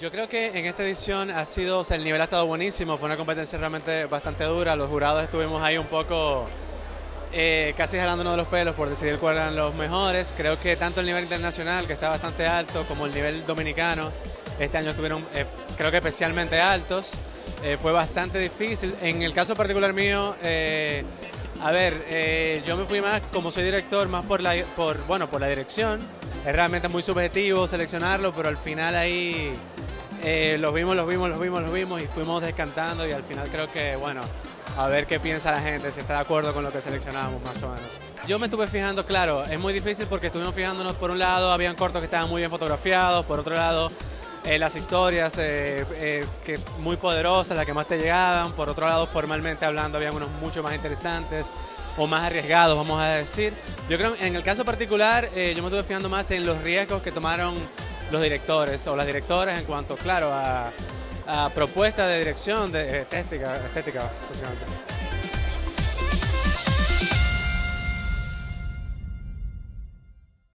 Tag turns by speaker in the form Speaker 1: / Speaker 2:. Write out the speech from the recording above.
Speaker 1: Yo creo que en esta edición ha sido, o sea, el nivel ha estado buenísimo, fue una competencia realmente bastante dura, los jurados estuvimos ahí un poco eh, casi jalándonos de los pelos por decidir cuáles eran los mejores. Creo que tanto el nivel internacional, que está bastante alto, como el nivel dominicano, este año estuvieron, eh, creo que especialmente altos. Eh, fue bastante difícil. En el caso particular mío, a ver, yo me fui más, como soy director, más por la, por, bueno, por la dirección. Es realmente muy subjetivo seleccionarlo, pero al final ahí eh, los vimos, los vimos, los vimos, los vimos y fuimos descantando y al final creo que, bueno, a ver qué piensa la gente, si está de acuerdo con lo que seleccionamos más o menos. Yo me estuve fijando, claro, es muy difícil porque estuvimos fijándonos por un lado, habían cortos que estaban muy bien fotografiados, por otro lado eh, las historias eh, eh, que muy poderosas, las que más te llegaban, por otro lado formalmente hablando habían unos mucho más interesantes o más arriesgados, vamos a decir. Yo creo en el caso particular eh, yo me estuve fijando más en los riesgos que tomaron los directores o las directoras en cuanto, claro, a, a propuestas de dirección, de estética, estética, básicamente.